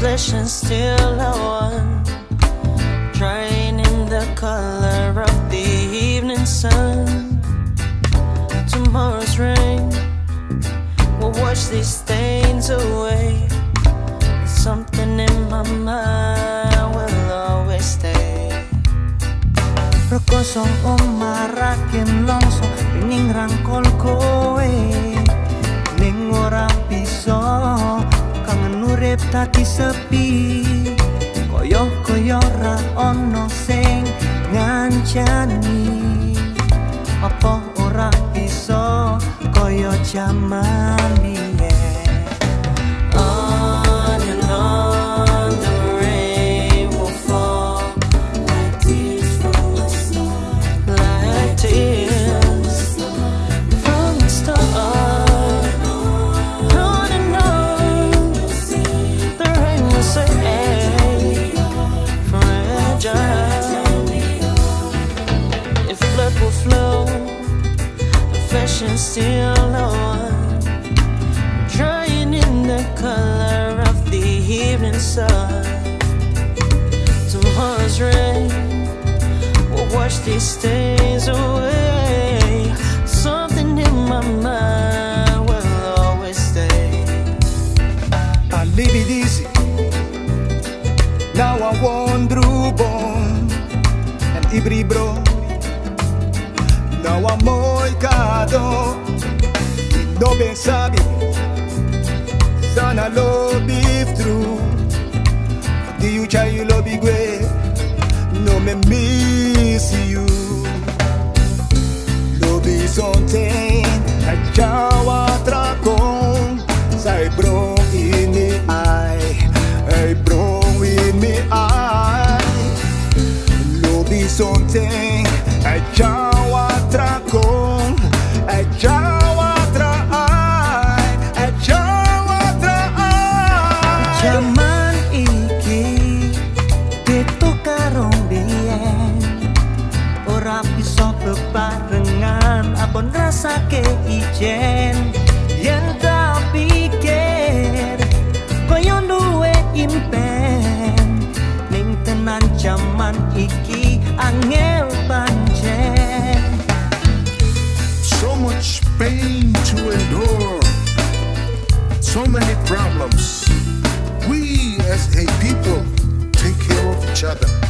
reflection still a one. Drying in the color of the evening sun. Tomorrow's rain will wash these stains away. Something in my mind will always stay. Rekosong omarakin longso Pingin rangkol Tadi sepi. Koyo koyo ra ono sing ngancani. Apa ora bisa Koyo jaman and still on. Drying in the color of the evening sun. Tomorrow's rain will wash these stains away. Something in my mind will always stay. I live it easy. Now I wonder born and ibri bro. estaba molcado No pensavi Sana lo be true Di you chai you lo be gue No me miss you Lo be something a ciao atracon Sai bro in the eye Hey bro in the eye Lo be something I ciao Pikir duwe impen Ning tenan jaman iki Angel pancen so much pain to endure, so many problems. We as a people take care of each other.